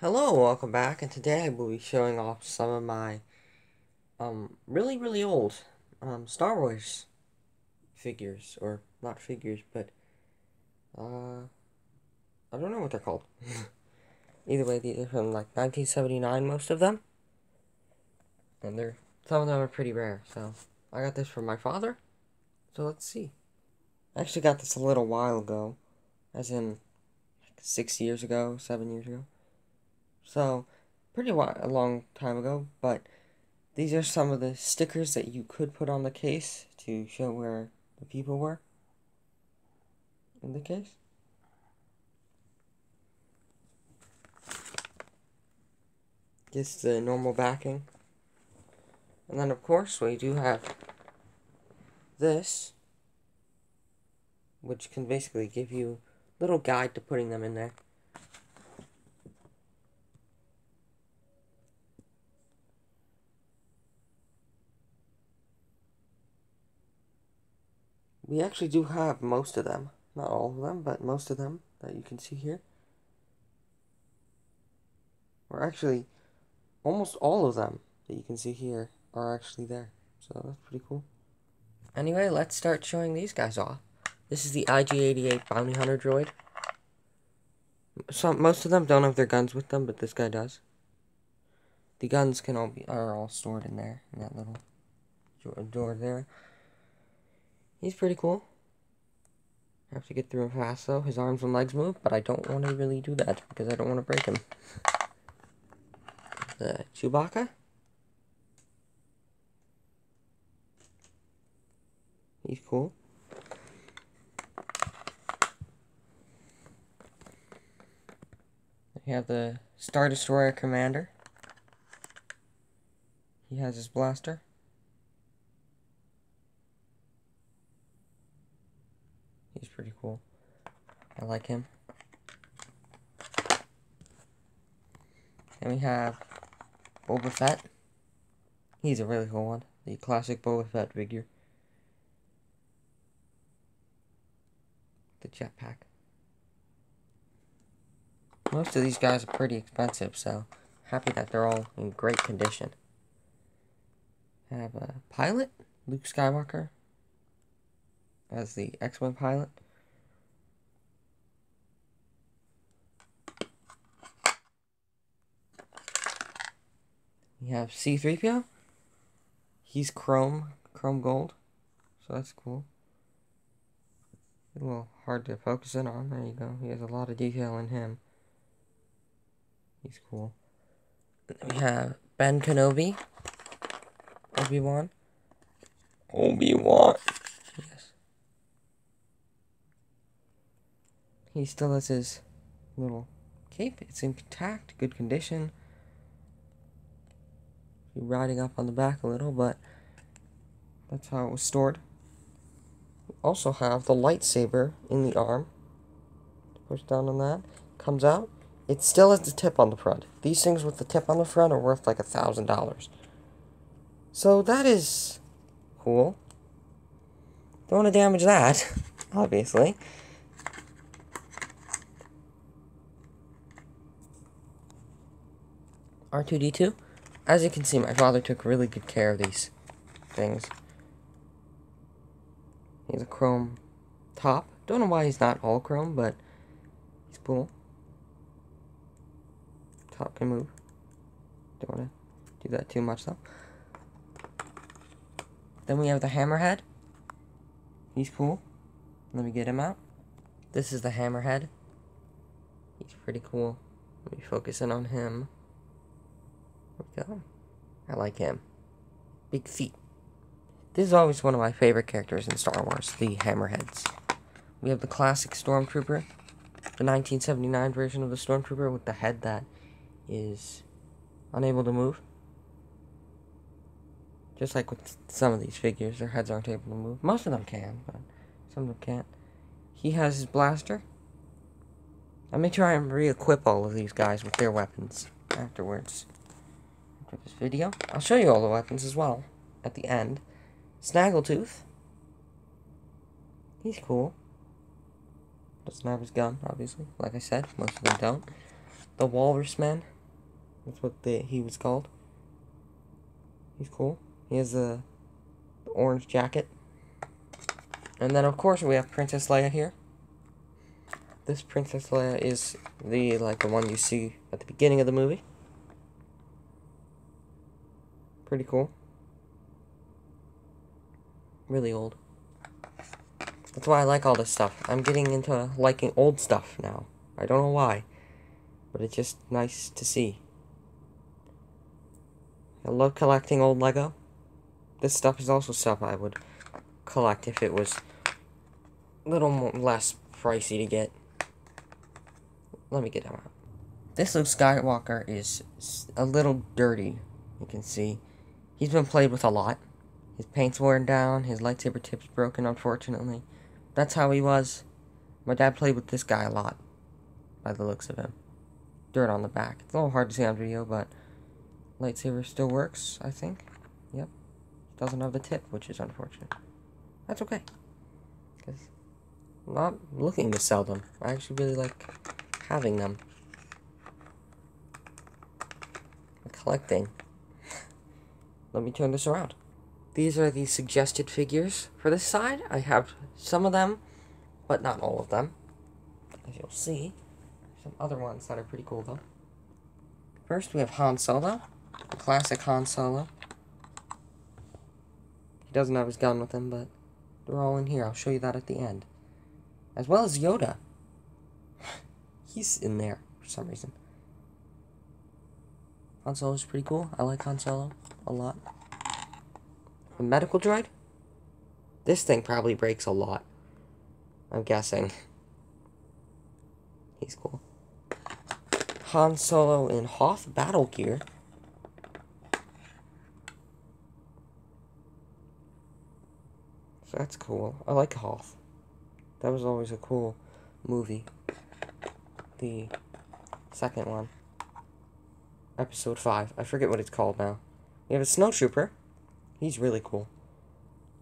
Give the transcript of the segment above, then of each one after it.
Hello, welcome back, and today I will be showing off some of my, um, really, really old, um, Star Wars figures, or not figures, but, uh, I don't know what they're called. Either way, these are from, like, 1979, most of them, and they're, some of them are pretty rare, so, I got this from my father, so let's see. I actually got this a little while ago, as in, like, six years ago, seven years ago. So, pretty a long time ago, but these are some of the stickers that you could put on the case to show where the people were in the case. Just the normal backing. And then, of course, we do have this, which can basically give you a little guide to putting them in there. We actually do have most of them. Not all of them, but most of them that you can see here. Or actually, almost all of them that you can see here are actually there. So that's pretty cool. Anyway, let's start showing these guys off. This is the IG-88 Bounty Hunter droid. Some, most of them don't have their guns with them, but this guy does. The guns can all be are all stored in there, in that little door there. He's pretty cool. I have to get through him fast though. His arms and legs move, but I don't want to really do that because I don't want to break him. The uh, Chewbacca. He's cool. We have the Star Destroyer Commander. He has his blaster. He's pretty cool. I like him. And we have Boba Fett. He's a really cool one. The classic Boba Fett figure. The jetpack. Most of these guys are pretty expensive, so happy that they're all in great condition. Have a pilot, Luke Skywalker, as the X-Wing pilot. We have C-3PO. He's chrome, chrome gold, so that's cool. A little hard to focus in on. There you go. He has a lot of detail in him. He's cool. We have Ben Kenobi. Obi-Wan. Obi-Wan. Yes. He still has his little cape. It's intact, good condition. Riding up on the back a little, but that's how it was stored. We also have the lightsaber in the arm. Push down on that. Comes out. It still has the tip on the front. These things with the tip on the front are worth like a thousand dollars. So that is cool. Don't want to damage that, obviously. R2-D2. As you can see, my father took really good care of these things. He's a chrome top. Don't know why he's not all chrome, but he's cool. Top can move. Don't want to do that too much, though. Then we have the hammerhead. He's cool. Let me get him out. This is the hammerhead. He's pretty cool. Let me focus in on him we go. I like him. Big feet. This is always one of my favorite characters in Star Wars, the Hammerheads. We have the classic Stormtrooper, the 1979 version of the Stormtrooper with the head that is unable to move. Just like with some of these figures, their heads aren't able to move. Most of them can, but some of them can't. He has his blaster. I may try and re-equip all of these guys with their weapons afterwards this video. I'll show you all the weapons as well at the end. Snaggletooth. He's cool. Doesn't have his gun, obviously. Like I said, most of them don't. the Walrus Man. That's what the, he was called. He's cool. He has a orange jacket. And then, of course, we have Princess Leia here. This Princess Leia is the, like, the one you see at the beginning of the movie. Pretty cool. Really old. That's why I like all this stuff. I'm getting into liking old stuff now. I don't know why. But it's just nice to see. I love collecting old Lego. This stuff is also stuff I would collect if it was a little more, less pricey to get. Let me get them out. This Luke Skywalker is a little dirty, you can see. He's been played with a lot. His paint's worn down, his lightsaber tip's broken, unfortunately. That's how he was. My dad played with this guy a lot, by the looks of him. Dirt on the back. It's a little hard to see on video, but lightsaber still works, I think. Yep. Doesn't have the tip, which is unfortunate. That's okay. Because I'm not looking to sell them. I actually really like having them. collecting. Let me turn this around. These are the suggested figures for this side. I have some of them, but not all of them. As you'll see, some other ones that are pretty cool though. First we have Han Solo, the classic Han Solo. He doesn't have his gun with him, but they're all in here. I'll show you that at the end. As well as Yoda. He's in there for some reason. Is pretty cool. I like Han Solo a lot. A medical droid? This thing probably breaks a lot. I'm guessing. He's cool. Han Solo in Hoth battle gear. So that's cool. I like Hoth. That was always a cool movie. The second one. Episode 5. I forget what it's called now. We have a snowtrooper. He's really cool.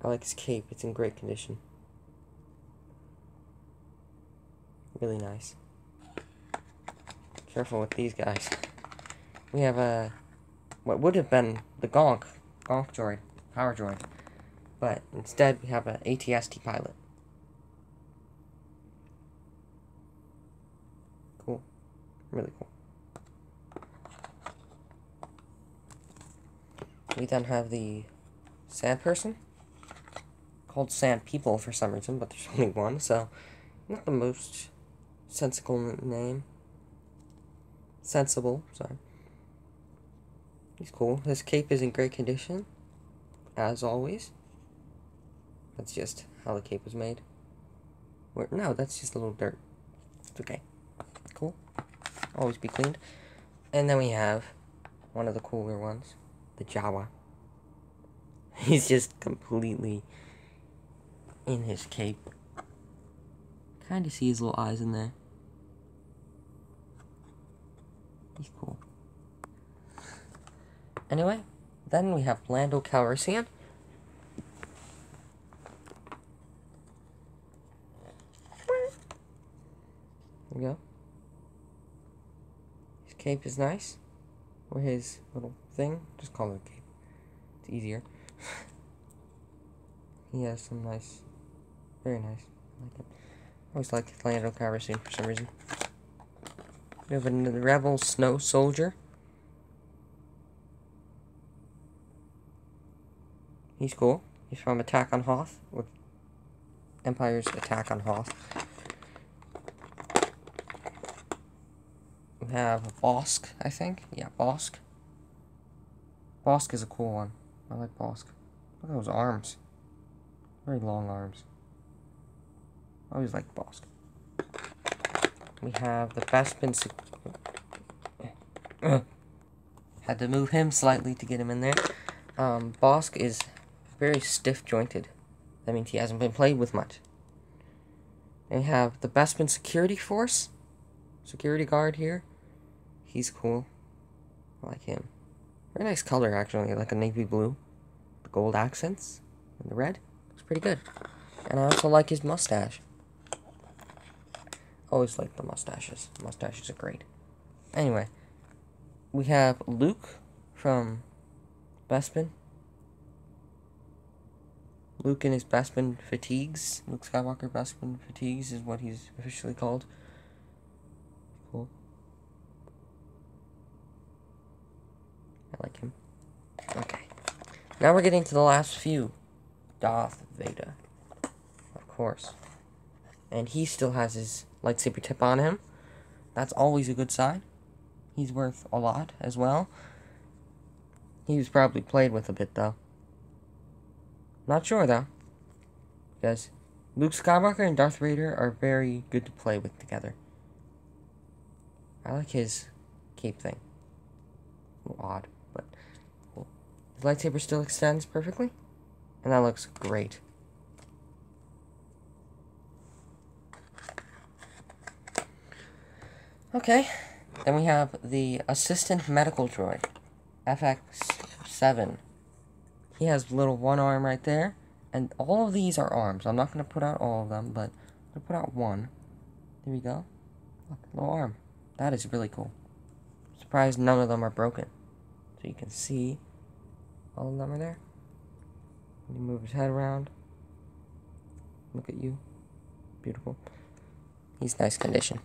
I like his cape. It's in great condition. Really nice. Careful with these guys. We have a... What would have been the Gonk. Gonk droid. Power droid. But instead we have an ATST pilot. Cool. Really cool. We then have the Sand Person. Called Sand People for some reason, but there's only one, so not the most sensible name. Sensible, sorry. He's cool. His cape is in great condition, as always. That's just how the cape was made. Where, no, that's just a little dirt. It's okay. Cool. Always be cleaned. And then we have one of the cooler ones, the Jawa. He's just completely in his cape. Kind of see his little eyes in there. He's cool. Anyway, then we have Lando Calrissian. There we go. His cape is nice. Or his little thing. Just call it a cape. It's easier. he has some nice, very nice. I like it. I always liked Lando Calrissian for some reason. We have a Rebel Snow Soldier. He's cool. He's from Attack on Hoth, with Empire's Attack on Hoth. We have Bossk, I think. Yeah, Bossk. Bossk is a cool one. I like Bossk. Look at those arms. Very long arms. I always like Bossk. We have the Bespin. Had to move him slightly to get him in there. Um, Bossk is very stiff jointed. That means he hasn't been played with much. And we have the Bespin Security Force. Security guard here. He's cool. I like him. Very nice color, actually, like a navy blue. The gold accents and the red. Looks pretty good. And I also like his mustache. Always like the mustaches. Mustaches are great. Anyway, we have Luke from Bespin. Luke in his Bespin fatigues. Luke Skywalker Bespin fatigues is what he's officially called. Cool. I like him. Okay. Now we're getting to the last few. Darth Vader. Of course. And he still has his lightsaber tip on him. That's always a good sign. He's worth a lot as well. He was probably played with a bit, though. Not sure, though. Because Luke Skywalker and Darth Vader are very good to play with together. I like his cape thing. Odd. Lightsaber still extends perfectly, and that looks great. Okay, then we have the Assistant Medical Droid, FX7. He has little one arm right there, and all of these are arms. I'm not going to put out all of them, but I'm going to put out one. There we go. Look, little arm. That is really cool. Surprised none of them are broken. So you can see all of them are there. He move his head around. Look at you. Beautiful. He's nice condition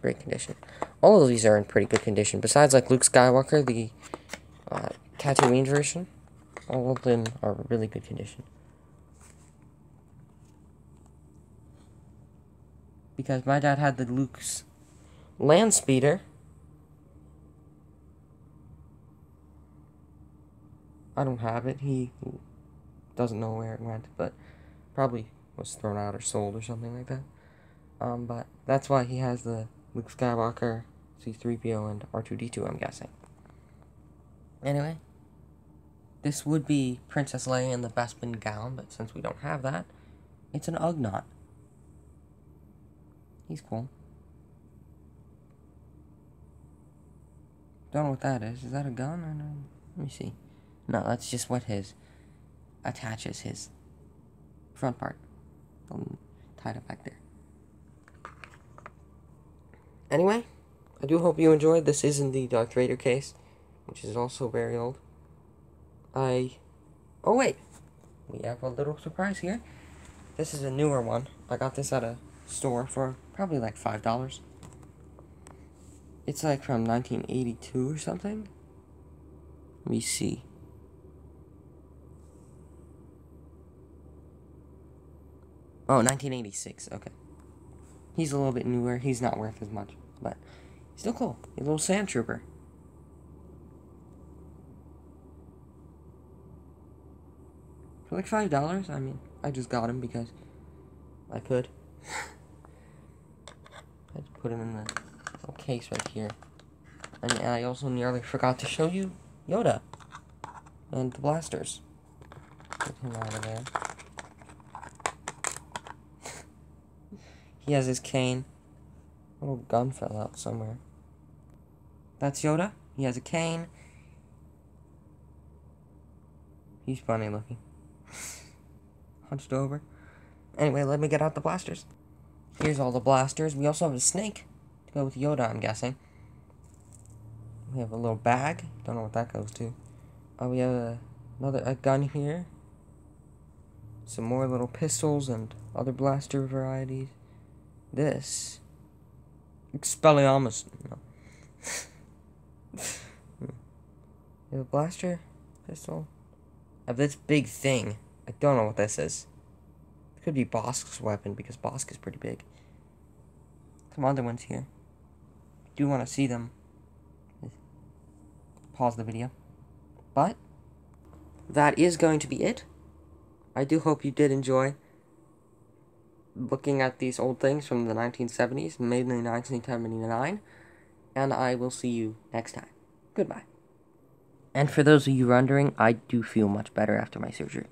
great condition. All of these are in pretty good condition. Besides, like Luke Skywalker, the uh, Tatooine version, all of them are really good condition. Because my dad had the Luke's land speeder. I don't have it. He doesn't know where it went, but probably was thrown out or sold or something like that. Um, but that's why he has the Luke Skywalker, C3PO, and R2D2, I'm guessing. Anyway, this would be Princess Leia in the Bespin gown, but since we don't have that, it's an Ugnaught. He's cool. Don't know what that is. Is that a gun? Let me see. No, that's just what his attaches his front part. Tied up back there. Anyway, I do hope you enjoyed. This is in the Darth Vader case, which is also very old. I... Oh, wait. We have a little surprise here. This is a newer one. I got this at a store for probably like $5. It's like from 1982 or something. Let me see. Oh, 1986. Okay. He's a little bit newer. He's not worth as much. But still cool. A little sand trooper. For like five dollars, I mean, I just got him because I could. I just put him in the little case right here. And I also nearly forgot to show you Yoda and the blasters. Get him out of there. He has his cane. A little gun fell out somewhere. That's Yoda. He has a cane. He's funny looking. Hunched over. Anyway, let me get out the blasters. Here's all the blasters. We also have a snake to go with Yoda, I'm guessing. We have a little bag. Don't know what that goes to. Oh, we have a, another a gun here. Some more little pistols and other blaster varieties. This Expelliarmus. No. you have a blaster? Pistol? I have this big thing. I don't know what this is. It could be Bossk's weapon because Bossk is pretty big. Some other ones here. Do you want to see them. Pause the video. But that is going to be it. I do hope you did enjoy looking at these old things from the 1970s, made in 1979, and I will see you next time. Goodbye. And for those of you wondering, I do feel much better after my surgery.